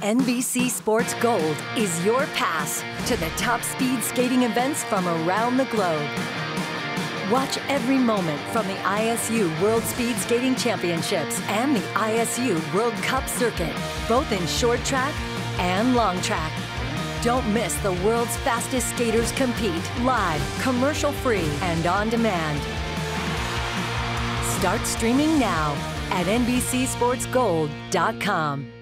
NBC Sports Gold is your pass to the top speed skating events from around the globe. Watch every moment from the ISU World Speed Skating Championships and the ISU World Cup Circuit, both in short track and long track. Don't miss the world's fastest skaters compete live, commercial free, and on demand. Start streaming now at NBCSportsGold.com.